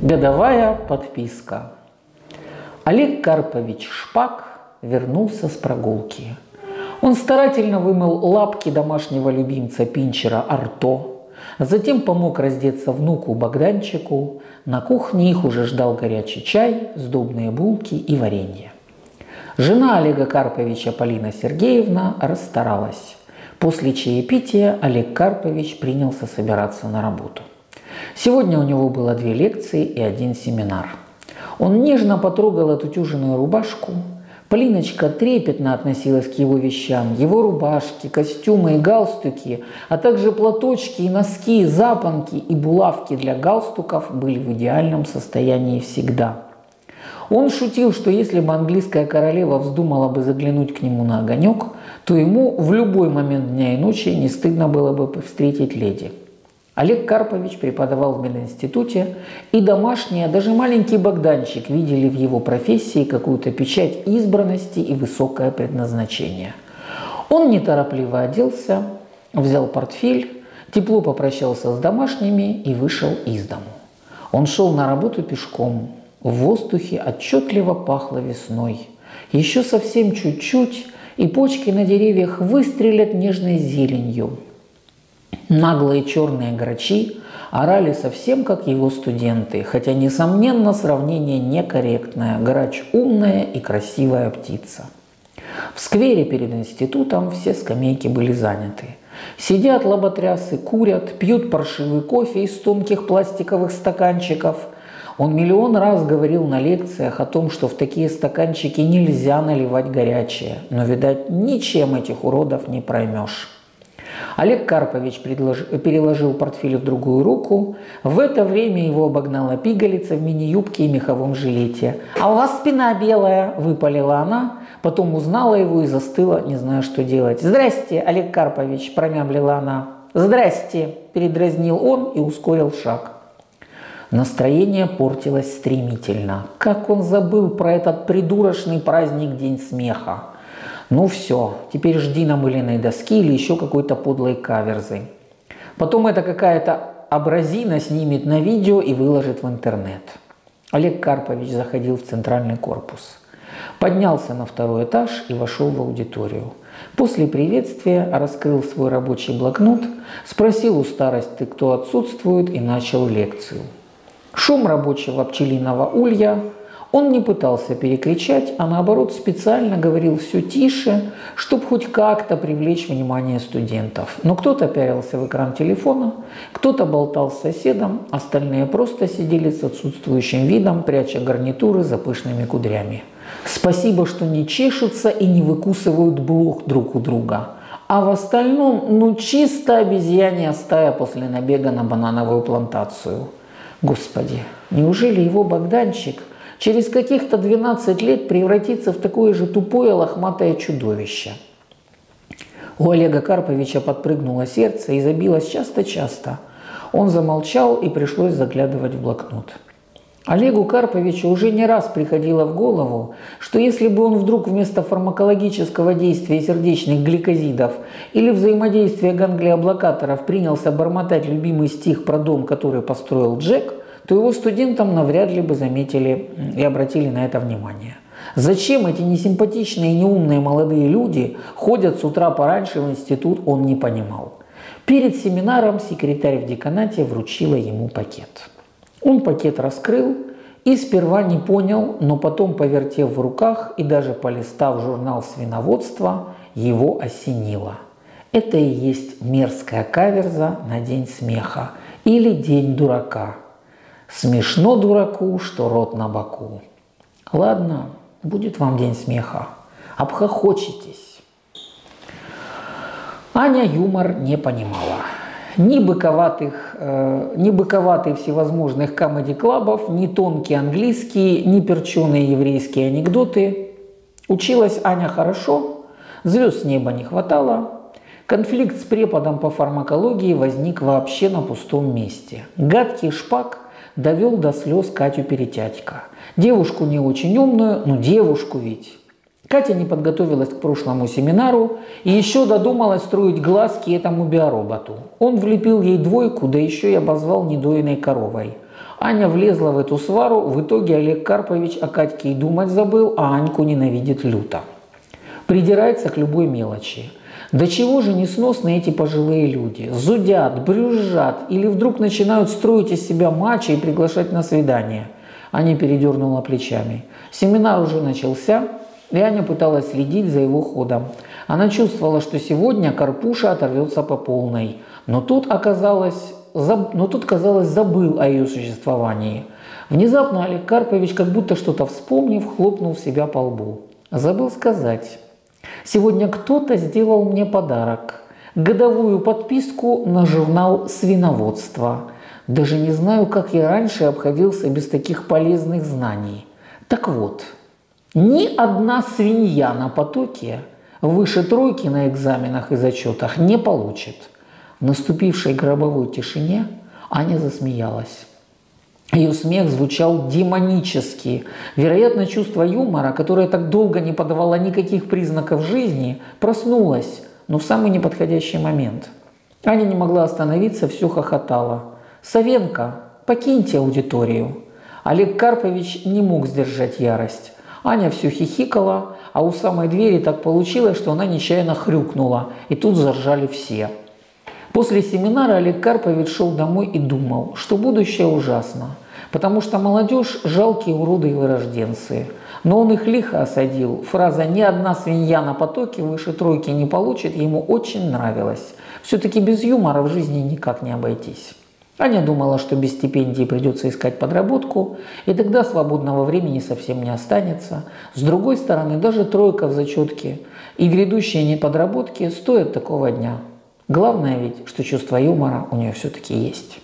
Годовая подписка. Олег Карпович Шпак вернулся с прогулки. Он старательно вымыл лапки домашнего любимца Пинчера Арто, затем помог раздеться внуку Богданчику. На кухне их уже ждал горячий чай, сдобные булки и варенье. Жена Олега Карповича Полина Сергеевна расстаралась. После чаепития Олег Карпович принялся собираться на работу. Сегодня у него было две лекции и один семинар. Он нежно потрогал эту тюженую рубашку. Полиночка трепетно относилась к его вещам. Его рубашки, костюмы и галстуки, а также платочки и носки, запонки и булавки для галстуков были в идеальном состоянии всегда. Он шутил, что если бы английская королева вздумала бы заглянуть к нему на огонек, то ему в любой момент дня и ночи не стыдно было бы встретить леди – Олег Карпович преподавал в мединституте, и домашние, даже маленький Богданчик видели в его профессии какую-то печать избранности и высокое предназначение. Он неторопливо оделся, взял портфель, тепло попрощался с домашними и вышел из дому. Он шел на работу пешком. В воздухе отчетливо пахло весной. Еще совсем чуть-чуть, и почки на деревьях выстрелят нежной зеленью – Наглые черные грачи орали совсем как его студенты, хотя, несомненно, сравнение некорректное. Грач – умная и красивая птица. В сквере перед институтом все скамейки были заняты. Сидят лоботрясы, курят, пьют паршивый кофе из тонких пластиковых стаканчиков. Он миллион раз говорил на лекциях о том, что в такие стаканчики нельзя наливать горячее, но, видать, ничем этих уродов не проймешь. Олег Карпович предлож... переложил портфель в другую руку. В это время его обогнала пигалица в мини-юбке и меховом жилете. «А у вас спина белая!» – выпалила она. Потом узнала его и застыла, не зная, что делать. «Здрасте, Олег Карпович!» – промямлила она. «Здрасте!» – передразнил он и ускорил шаг. Настроение портилось стремительно. Как он забыл про этот придурочный праздник День смеха. Ну все, теперь жди намыленной доски или еще какой-то подлой каверзы. Потом это какая-то абразина снимет на видео и выложит в интернет. Олег Карпович заходил в центральный корпус. Поднялся на второй этаж и вошел в аудиторию. После приветствия раскрыл свой рабочий блокнот, спросил у старости, кто отсутствует, и начал лекцию. Шум рабочего пчелиного улья он не пытался перекричать, а наоборот специально говорил все тише, чтобы хоть как-то привлечь внимание студентов. Но кто-то пялился в экран телефона, кто-то болтал с соседом, остальные просто сидели с отсутствующим видом, пряча гарнитуры за пышными кудрями. Спасибо, что не чешутся и не выкусывают блох друг у друга. А в остальном, ну чисто обезьянья стая после набега на банановую плантацию. Господи, неужели его Богданчик – через каких-то 12 лет превратиться в такое же тупое лохматое чудовище. У Олега Карповича подпрыгнуло сердце и забилось часто-часто. Он замолчал и пришлось заглядывать в блокнот. Олегу Карповичу уже не раз приходило в голову, что если бы он вдруг вместо фармакологического действия сердечных гликозидов или взаимодействия ганглиоблокаторов принялся бормотать любимый стих про дом, который построил Джек – то его студентам навряд ли бы заметили и обратили на это внимание. Зачем эти несимпатичные и неумные молодые люди ходят с утра пораньше в институт, он не понимал. Перед семинаром секретарь в деканате вручила ему пакет. Он пакет раскрыл и сперва не понял, но потом, повертев в руках и даже полистав журнал свиноводства, его осенило. Это и есть мерзкая каверза на День смеха или День дурака – Смешно дураку, что рот на боку. Ладно, будет вам день смеха. Обхохочетесь. Аня юмор не понимала. Ни быковатых, э, ни быковатых всевозможных комедий-клабов, ни тонкие английские, ни перченые еврейские анекдоты. Училась Аня хорошо, звезд с неба не хватало, Конфликт с преподом по фармакологии возник вообще на пустом месте. Гадкий шпак довел до слез Катю Перетятько. Девушку не очень умную, но девушку ведь. Катя не подготовилась к прошлому семинару и еще додумалась строить глазки этому биороботу. Он влепил ей двойку, да еще и обозвал недоиной коровой. Аня влезла в эту свару, в итоге Олег Карпович о Катьке и думать забыл, а Аньку ненавидит люто. Придирается к любой мелочи. До чего же несносны эти пожилые люди? Зудят, брюзжат или вдруг начинают строить из себя мачо и приглашать на свидание. Аня передернула плечами. Семинар уже начался, и Аня пыталась следить за его ходом. Она чувствовала, что сегодня Карпуша оторвется по полной. Но тут оказалось, но тут, казалось, забыл о ее существовании. Внезапно Олег Карпович, как будто что-то вспомнив, хлопнул себя по лбу. Забыл сказать. Сегодня кто-то сделал мне подарок. Годовую подписку на журнал «Свиноводство». Даже не знаю, как я раньше обходился без таких полезных знаний. Так вот, ни одна свинья на потоке выше тройки на экзаменах и зачетах не получит. В наступившей гробовой тишине Аня засмеялась. Ее смех звучал демонически. Вероятно, чувство юмора, которое так долго не подавало никаких признаков жизни, проснулось, но в самый неподходящий момент. Аня не могла остановиться, все хохотала. «Савенко, покиньте аудиторию». Олег Карпович не мог сдержать ярость. Аня все хихикала, а у самой двери так получилось, что она нечаянно хрюкнула, и тут заржали все. После семинара Олег Карпович шел домой и думал, что будущее ужасно, потому что молодежь – жалкие уроды и вырожденцы. Но он их лихо осадил. Фраза «ни одна свинья на потоке выше тройки не получит» ему очень нравилась. Все-таки без юмора в жизни никак не обойтись. Аня думала, что без стипендии придется искать подработку, и тогда свободного времени совсем не останется. С другой стороны, даже тройка в зачетке и грядущие неподработки стоят такого дня. Главное ведь, что чувство юмора у нее все-таки есть.